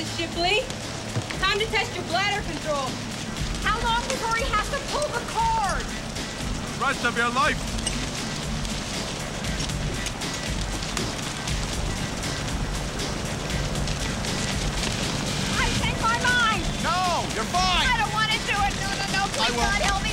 Lee. Time to test your bladder control. How long before he has to pull the cord? Rest of your life. I changed my mind. No, you're fine. I don't want to do it. No, no, no. Please, I will. God, help me.